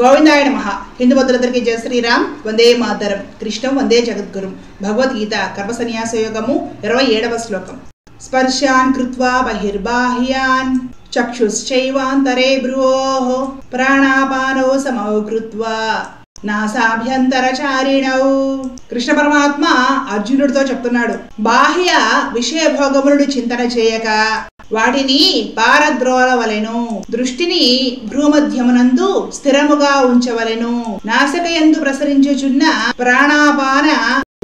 గోవిందాయ నమ. హిందూ భద్రులందరికీ జయ శ్రీరామ్. వందే మాతరం. కృష్ణం వందే జగద్గురు. భగవద్గీత కర్మసన్యాస యోగము ఇరవై ఏడవ శ్లోకం. స్పర్శాన్ కృత్వా బహిర్బాహ్యాన్. చక్షుశ్చైవాంతరే భ్రువోః ప్రాణాపానో సమౌ కృత్వా. నాసాభ్యంతరచారిణౌ. కృష్ణ పరమాత్మ అర్జునుడితో చెప్తున్నాడు. బాహ్య విషయ భోగములను చింతన చేయక. వాటిని పారద్రోలవలెను దృష్టిని భ్రూమధ్యమునందు స్థిరముగా ఉంచవలెను. నాసికయందు ప్రసరించుచున్న ప్రాణాపాన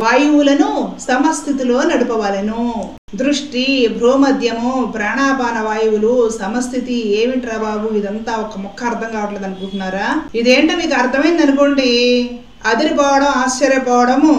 వాయువులను సమస్థితిలో నడపవలెను. దృష్టి భ్రూమధ్యము ప్రాణాపాన వాయువులు సమస్థితి ఏమిట్రా బాబు? ఇదంతా ఒక ముఖ అర్థం కావట్లేదు అనుకుంటున్నారా? ఇదేంటో మీకు అర్థమైంది అనుకోండి అదిరిపోవడం ఆశ్చర్యపోవడము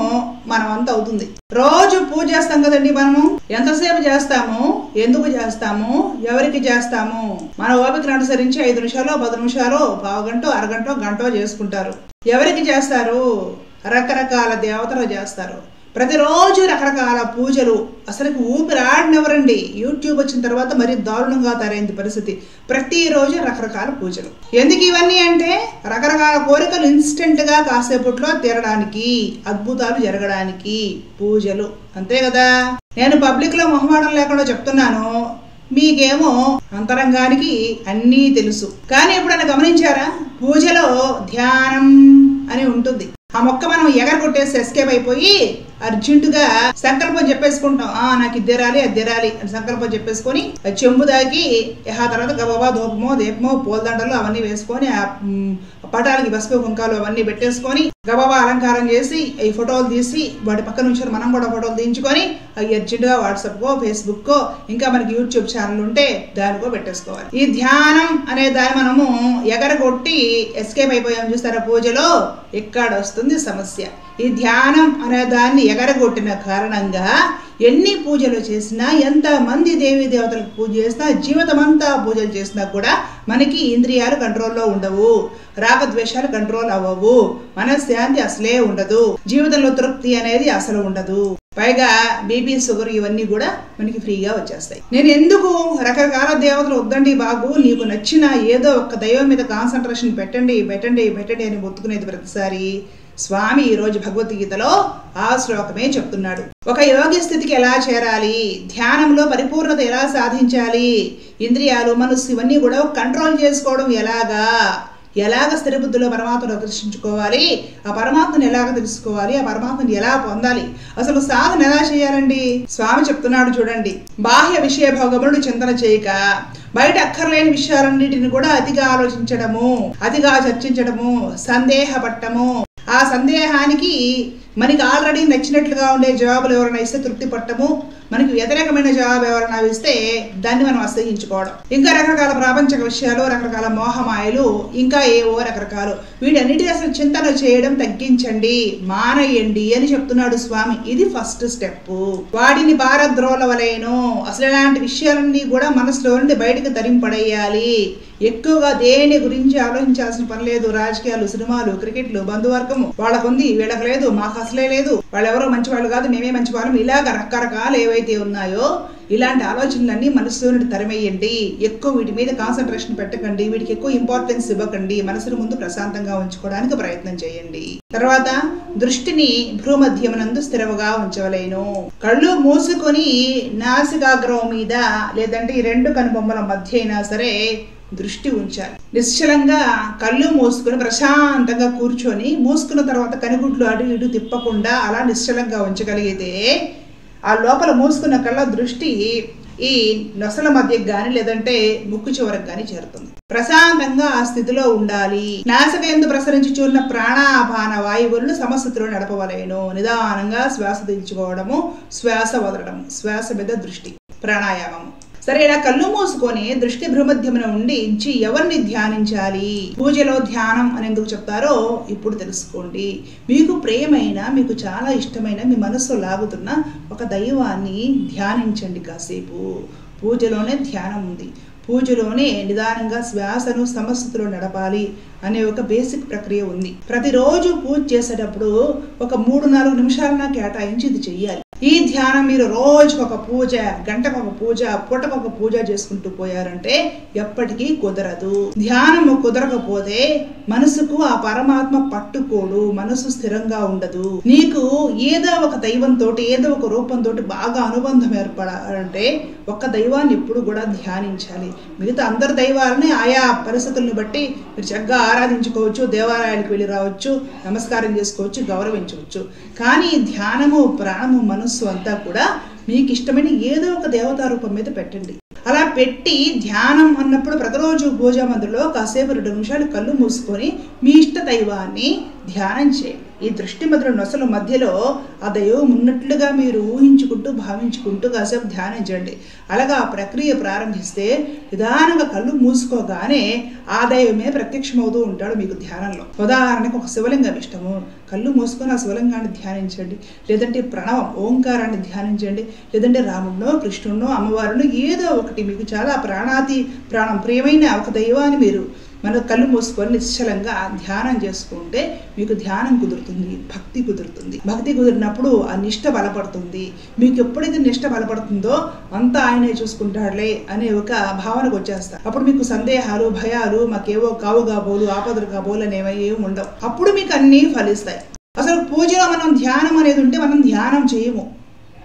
మనం అంత అవుతుంది. రోజు పూజ చేస్తాం కదండి మనము. ఎంతసేపు చేస్తాము? ఎందుకు చేస్తాము? ఎవరికి చేస్తాము? మన ఓపికను అనుసరించి ఐదు నిమిషాలు పది నిమిషాలు పావుగంట అరగంట గంట చేసుకుంటారు. ఎవరికి చేస్తారు? రకరకాల దేవతలు చేస్తారు. ప్రతిరోజు రకరకాల పూజలు. అసలు ఊపిరాడినెవరండి? యూట్యూబ్ వచ్చిన తర్వాత మరీ దారుణంగా తయారైంది పరిస్థితి. ప్రతిరోజు రకరకాల పూజలు. ఎందుకు ఇవన్నీ అంటే రకరకాల కోరికలు ఇన్స్టెంట్గా కాసేపట్లో తీరడానికి అద్భుతాలు జరగడానికి పూజలు. అంతే కదా? నేను పబ్లిక్లో మొహమాటం లేకుండా చెప్తున్నాను. మీకేమో అంతరంగానికి అన్నీ తెలుసు. కానీ ఎప్పుడైనా గమనించారా? పూజలో ధ్యానం అని ఉంటుంది. ఆ మొక్క మనం ఎగరగొట్టేసి ఎస్కేప్ అయిపోయి అర్జెంటుగా సంకల్పం చెప్పేసుకుంటాం ఆ నాకు ఇది తెరాలి అది తెరాలి అని సంకల్పం చెప్పేసుకొని చెంబు దాకి ఆ తర్వాత గబాబా దూపమో దీపమో పూలదండలు అవన్నీ వేసుకొని ఆ పటాలకి బస్పు కుంకాలు అవన్నీ పెట్టేసుకొని గబాబా అలంకారం చేసి ఈ ఫోటోలు తీసి వాటి పక్కన నుంచి మనం కూడా ఫోటోలు తీయించుకొని అవి అర్జెంటుగా వాట్సాప్కో ఫేస్బుక్కో ఇంకా మనకి యూట్యూబ్ ఛానల్ ఉంటే దానికో పెట్టేసుకోవాలి. ఈ ధ్యానం అనే దాన్ని మనము ఎగరగొట్టి ఎస్కేప్ అయిపోయాం చూస్తారా పూజలో? ఇక్కడ వస్తుంది సమస్య? ఈ ధ్యానం అనే దాన్ని ఎగరగొట్టిన కారణంగా ఎన్ని పూజలు చేసినా ఎంత మంది దేవీ దేవతలకు పూజ చేసినా జీవితం అంతా పూజలు చేసినా కూడా మనకి ఇంద్రియాలు కంట్రోల్లో ఉండవు. రాగద్వేషాలు కంట్రోల్ అవ్వవు. మనశ్శాంతి అసలే ఉండదు. జీవితంలో తృప్తి అనేది అసలు ఉండదు. పైగా బీపీ షుగర్ ఇవన్నీ కూడా మనకి ఫ్రీగా వచ్చేస్తాయి. నేను ఎందుకు రకరకాల దేవతలు వద్దండి బాబు? నీకు నచ్చిన ఏదో ఒక దైవం మీద కాన్సన్ట్రేషన్ పెట్టండి పెట్టండి పెట్టండి అని మొత్తుకునేది ప్రతిసారి. స్వామి ఈ రోజు భగవద్గీతలో ఆ శ్లోకమే చెప్తున్నాడు. ఒక యోగి స్థితికి ఎలా చేరాలి? ధ్యానంలో పరిపూర్ణత ఎలా సాధించాలి? ఇంద్రియాలు మనస్సు ఇవన్నీ కూడా కంట్రోల్ చేసుకోవడం ఎలాగా? ఎలాగ స్థిరబుద్ధిలో పరమాత్మను దర్శించుకోవాలి? ఆ పరమాత్మను ఎలాగ తెలుసుకోవాలి? ఆ పరమాత్మను ఎలా పొందాలి? అసలు సాధన ఎలా చేయాలండి? స్వామి చెప్తున్నాడు చూడండి. బాహ్య విషయ భోగములను చింతన చేయక బయట అక్కర్లేని విషయాలన్నిటిని కూడా అతిగా ఆలోచించడము అతిగా చర్చించడము సందేహపట్టము. ఆ సందేహానికి మనకి ఆల్రెడీ నచ్చినట్లుగా ఉండే జవాబులు ఎవరైనా ఇస్తే తృప్తి పట్టము. మనకి వ్యతిరేకమైన జవాబు ఎవరైనా ఇస్తే దాన్ని మనం అసహించుకోవడం. ఇంకా రకరకాల ప్రాపంచక విషయాలు రకరకాల మోహమాయలు ఇంకా ఏవో రకరకాలు. వీటన్నిటి అసలు చింతన చేయడం తగ్గించండి మానేయండి అని చెప్తున్నాడు స్వామి. ఇది ఫస్ట్ స్టెప్ వాటిని పారద్రోలవలేను అసలు ఇలాంటి విషయాలన్నీ కూడా మనసులో నుండి బయటకు తరింపడేయాలి ఎక్కువగా దేని గురించి ఆలోచించాల్సిన పని లేదు. రాజకీయాలు సినిమాలు క్రికెట్లు బంధువర్గము. వాళ్ళకుంది వీళ్ళకి లేదు మాకు అసలే లేదు. వాళ్ళెవరో మంచి వాళ్ళు కాదు మేమే మంచి వాళ్ళం ఇలాగ రకరకాలు ఏవైతే ఉన్నాయో ఇలాంటి ఆలోచనలన్నీ మనసులో నుండి తరిమేయండి. ఎక్కువ వీటి మీద కాన్సన్ట్రేషన్ పెట్టకండి. వీటికి ఎక్కువ ఇంపార్టెన్స్ ఇవ్వకండి. మనసును ముందు ప్రశాంతంగా ఉంచుకోవడానికి ప్రయత్నం చేయండి. తర్వాత దృష్టిని భ్రూమధ్యమునందు స్థిరముగా ఉంచవలేను. కళ్ళు మూసుకొని నాసికాగ్రహం మీద లేదంటే ఈ రెండు కనుబొమ్మల మధ్య అయినా సరే దృష్టి ఉంచాలి. నిశ్చలంగా కళ్ళు మూసుకుని ప్రశాంతంగా కూర్చొని మూసుకున్న తర్వాత కనుగుడ్లు అటు ఇటు తిప్పకుండా అలా నిశ్చలంగా ఉంచగలిగితే ఆ లోపల మూసుకున్న కళ్ళ దృష్టి ఈ నొసల మధ్య కానీ లేదంటే ముక్కు చివరకు కానీ చేరుతుంది. ప్రశాంతంగా ఆ స్థితిలో ఉండాలి. నాసిక ప్రసరించి చూడిన ప్రాణాపాన వాయువులను సమస్థితిలో నడపవలేను. నిదానంగా శ్వాస తీల్చుకోవడము శ్వాస వదలడం శ్వాస మీద దృష్టి ప్రాణాయామము. సరే ఇలా కళ్ళు మూసుకొని దృష్టి భ్రమధ్యమున ఉండి ఇచ్చి ఎవరిని ధ్యానించాలి? పూజలో ధ్యానం అని ఎందుకు చెప్తారో ఇప్పుడు తెలుసుకోండి. మీకు ప్రేమైన మీకు చాలా ఇష్టమైన మీ మనస్సు లాగుతున్న ఒక దైవాన్ని ధ్యానించండి కాసేపు. పూజలోనే ధ్యానం ఉంది. పూజలోనే నిదానంగా శ్వాసను సమస్థితిలో నడపాలి అనే ఒక బేసిక్ ప్రక్రియ ఉంది. ప్రతిరోజు పూజ చేసేటప్పుడు ఒక మూడు నాలుగు నిమిషాలన కేటాయించి ఇది చెయ్యాలి. ఈ ధ్యానం మీరు రోజుకు ఒక పూజ గంటకు ఒక పూజ పూటకు ఒక పూజ చేసుకుంటూ పోయారంటే ఎప్పటికీ కుదరదు. ధ్యానము కుదరకపోతే మనసుకు ఆ పరమాత్మ పట్టుకోడు మనసు స్థిరంగా ఉండదు. నీకు ఏదో ఒక దైవంతో ఏదో ఒక రూపంతో బాగా అనుబంధం ఏర్పడాలంటే ఒక్క దైవాన్ని ఎప్పుడు కూడా ధ్యానించాలి. మిగతా అందరి దైవాలని ఆయా పరిస్థితులను బట్టి మీరు చక్కగా ఆరాధించుకోవచ్చు దేవాలయానికి వెళ్ళి రావచ్చు నమస్కారం చేసుకోవచ్చు గౌరవించవచ్చు. కానీ ధ్యానము ప్రాణము మనస్సు అంతా కూడా మీకు ఇష్టమైన ఏదో ఒక దేవతా రూపం మీద పెట్టండి. అలా పెట్టి ధ్యానం అన్నప్పుడు ప్రతిరోజు పూజా కాసేపు రెండు నిమిషాలు కళ్ళు మూసుకొని మీ ఇష్ట దైవాన్ని ధ్యానం చేయండి. ఈ దృష్టి మధుర నొసల మధ్యలో ఆ దైవం ఉన్నట్లుగా మీరు ఊహించుకుంటూ భావించుకుంటూ కాసేపు ధ్యానించండి. అలాగా ఆ ప్రక్రియ ప్రారంభిస్తే నిదానంగా కళ్ళు మూసుకోగానే ఆ దైవమే ప్రత్యక్షమవుతూ ఉంటాడు మీకు ధ్యానంలో. ఉదాహరణకు ఒక శివలింగం ఇష్టము కళ్ళు మూసుకొని ఆ శివలింగాన్ని ధ్యానించండి. లేదంటే ప్రణవం ఓంకారాన్ని ధ్యానించండి. లేదంటే రాముడినో కృష్ణుడినో అమ్మవారినో ఏదో ఒకటి మీకు చాలా ప్రాణాతి ప్రాణం ప్రియమైన ఒక దైవాన్ని మీరు మన కళ్ళు మూసుకొని నిశ్చలంగా ధ్యానం చేసుకుంటే మీకు ధ్యానం కుదురుతుంది భక్తి కుదురుతుంది. భక్తి కుదిరినప్పుడు ఆ నిష్ట బలపడుతుంది. మీకు ఎప్పుడైతే నిష్ట బలపడుతుందో అంతా ఆయనే చూసుకుంటాడులే అనే ఒక భావనకు వచ్చేస్తారు అప్పుడు మీకు సందేహాలు భయాలు మాకేవో కావు కాబోలు ఆపదలు కాబోలు అనేవి ఏమి ఉండవు. అప్పుడు మీకు అన్నీ ఫలిస్తాయి. అసలు పూజలో మనం ధ్యానం అనేది ఉంటే మనం ధ్యానం చేయము.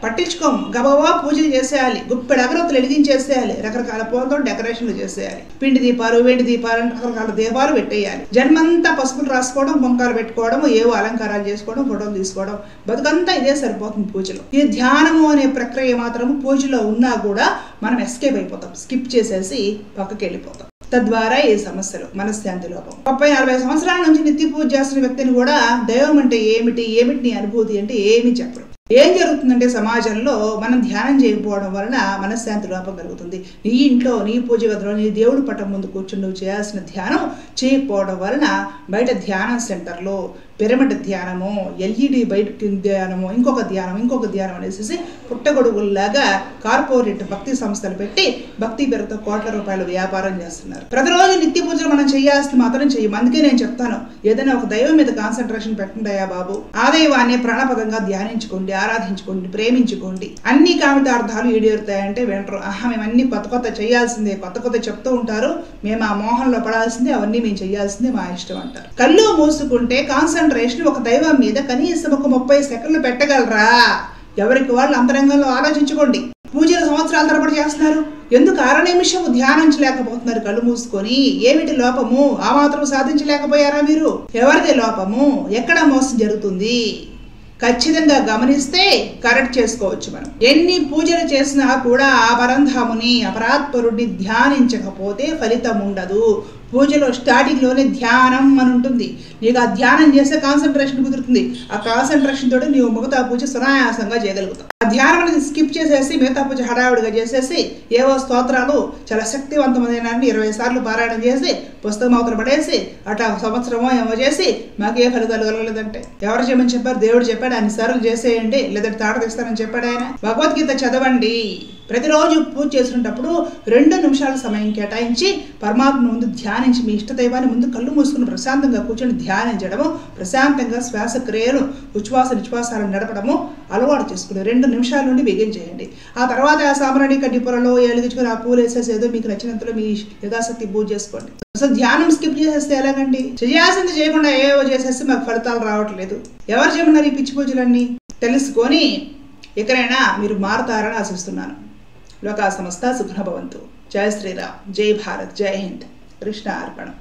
పట్టించుకోము. గబగబా పూజలు చేసేయాలి. గుప్పెడు అగరత్తులు వెలిగించేసేయాలి. రకరకాల పూలతో డెకరేషన్లు చేసేయాలి. పిండి దీపాలు వెండి దీపాలు రకరకాల దీపాలు పెట్టేయాలి. జన్మంతా పసుపులు రాసుకోవడం బొంకాలు పెట్టుకోవడం ఏవో అలంకారాలు చేసుకోవడం ఫోటోలు తీసుకోవడం. బతుకంతా ఇదే సరిపోతుంది పూజలో. ఈ ధ్యానము అనే ప్రక్రియ మాత్రం పూజలో ఉన్నా కూడా మనం ఎస్కేప్ అయిపోతాం. స్కిప్ చేసేసి పక్కకి వెళ్ళిపోతాం. తద్వారా ఈ సమస్యలు? మనశ్శాంతి లోపం. ముప్పై నలభై సంవత్సరాల నుంచి నిత్య పూజ చేస్తున్న వ్యక్తిని కూడా దైవం అంటే ఏమిటి? ఏమిటి నీ అనుభూతి అంటే ఏమీ చెప్పరు. ఏం జరుగుతుందంటే సమాజంలో మనం ధ్యానం చేయకపోవడం వలన మనశ్శాంతి లోపం కలుగుతుంది. నీ ఇంట్లో నీ పూజ గదిలో నీ దేవుడి పట్టం ముందు కూర్చుని నువ్వు చేయాల్సిన ధ్యానం చేయకపోవడం వలన బయట ధ్యానం సెంటర్లో పిరమిడ్ ధ్యానము ఎల్ఈడి బయట ధ్యానము ఇంకొక ధ్యానం ఇంకొక ధ్యానం అనేసి పుట్టగొడుగుల్లాగా కార్పొరేట్ భక్తి సంస్థలు పెట్టి భక్తి పేరుతో కోట్ల రూపాయల వ్యాపారం చేస్తున్నారు. ప్రతిరోజు నిత్య పూజలు మనం చేయాల్సింది మాత్రం చెయ్యం. అందుకే నేను చెప్తాను ఏదైనా ఒక దైవం మీద కాన్సన్ట్రేషన్ పెట్టండియా బాబు. ఆ దైవాన్ని ప్రాణపదంగా ధ్యానించుకోండి ఆరాధించుకోండి ప్రేమించుకోండి. అన్ని కామితార్థాలు ఈడేరుతాయంటే వింటరు. ఆహా మేము అన్ని కొత్త కొత్త చేయాల్సిందే కొత్త కొత్త చెప్తూ ఉంటారు. మేము ఆ మోహంలో పడాల్సిందే అవన్నీ మేము చేయాల్సిందే మా ఇష్టం అంటారు. కళ్ళు మూసుకుంటే కాన్సన్ట్రేషన్ ఒక దైవం మీద కనీసం ఒక ముప్పై సెకండ్లు పెట్టగలరా? ఎవరికి వాళ్ళు అంతరంగంలో ఆలోచించుకోండి. పూజలు సంవత్సరాల తరబడి చేస్తున్నారు. ఎందుకు అర నిమిషం ధ్యానించలేకపోతున్నారు కళ్ళు మూసుకొని? ఏమిటి లోపము? ఆ మాత్రం సాధించలేకపోయారా మీరు? ఎవరిది లోపము? ఎక్కడ మోసం జరుగుతుంది? ఖచ్చితంగా గమనిస్తే కరెక్ట్ చేసుకోవచ్చు మనం. ఎన్ని పూజలు చేసినా కూడా ఆ పరంధాముని అపరాత్పరుడిని ధ్యానించకపోతే ఫలితం ఉండదు. పూజలో స్టార్టింగ్లోనే ధ్యానం అని ఉంటుంది. నీకు ఆ ధ్యానం చేస్తే కాన్సన్ట్రేషన్ కుదురుతుంది. ఆ కాన్సన్ట్రేషన్ తోటి నీవు మిగతా పూజ సునాయాసంగా చేయగలుగుతావు. ఆ ధ్యానం అనేది స్కిప్ చేసేసి మిగతా పూజ హడావుడిగా చేసేసి ఏవో స్తోత్రాలు చాలా శక్తివంతమైన ఇరవై సార్లు పారాయణం చేసి పుస్తకం అవతల పడేసి అట్లా సంవత్సరమో ఏమో చేసి మాకు ఏ ఫలితాలు కలగలేదంటే. ఎవరు చేయమని చెప్పారు దేవుడు చెప్పాడు అన్ని సార్లు చేసేయండి లేదంటే తాట తీస్తానని చెప్పాడు ఆయన. భగవద్గీత చదవండి. ప్రతిరోజు పూజ చేసినప్పుడు రెండు నిమిషాల సమయం కేటాయించి పరమాత్మ ముందు ధ్యానించి మీ ఇష్ట దైవాన్ని ముందు కళ్ళు మూసుకుని ప్రశాంతంగా కూర్చొని ధ్యానించడము ప్రశాంతంగా శ్వాస క్రియలు ఉచ్ఛ్వాస నిశ్వాసాలను నడపడము అలవాటు చేసుకుని రెండు నిమిషాల నుండి బిగిన్ చేయండి. ఆ తర్వాత ఆ సాంబ్రాణి కడ్డి పొరలో ఏలుగుచ్చుకొని ఆ పూలు వేసేసి ఏదో మీకు నచ్చినంతలో మీ యథాశక్తి పూజ చేసుకోండి. అసలు ధ్యానం స్కిప్ చేసేస్తే ఎలాగండి? చేయాల్సింది చేయకుండా ఏవో చేసేస్తే మాకు ఫలితాలు రావట్లేదు. ఎవరు చెప్పినారు ఈ పిచ్చి పూజలన్నీ? తెలుసుకొని ఎక్కడైనా మీరు మారుతారని ఆశిస్తున్నాను. లోకా సంస్థ సుఖభవంతు జయ శ్రీరామ్. జై భారత్. జై హింద్. కృష్ణ అర్పణం.